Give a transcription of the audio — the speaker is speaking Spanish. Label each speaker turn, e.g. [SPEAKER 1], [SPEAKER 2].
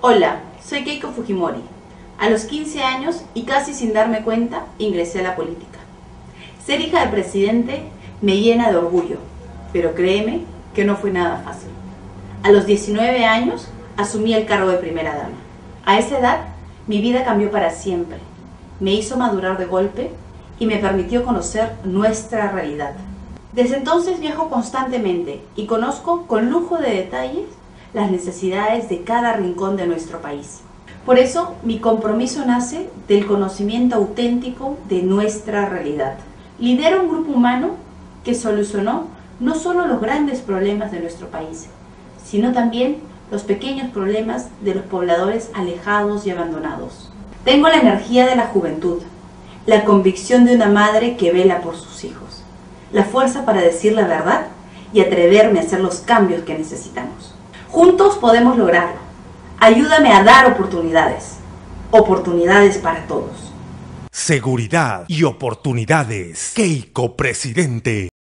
[SPEAKER 1] Hola, soy Keiko Fujimori. A los 15 años y casi sin darme cuenta, ingresé a la política. Ser hija del presidente me llena de orgullo, pero créeme que no fue nada fácil. A los 19 años asumí el cargo de primera dama. A esa edad, mi vida cambió para siempre. Me hizo madurar de golpe y me permitió conocer nuestra realidad. Desde entonces viajo constantemente y conozco con lujo de detalles las necesidades de cada rincón de nuestro país. Por eso mi compromiso nace del conocimiento auténtico de nuestra realidad. Lidero un grupo humano que solucionó no solo los grandes problemas de nuestro país, sino también los pequeños problemas de los pobladores alejados y abandonados. Tengo la energía de la juventud, la convicción de una madre que vela por sus hijos, la fuerza para decir la verdad y atreverme a hacer los cambios que necesitamos. Juntos podemos lograrlo. Ayúdame a dar oportunidades. Oportunidades para todos.
[SPEAKER 2] Seguridad y oportunidades. Keiko Presidente.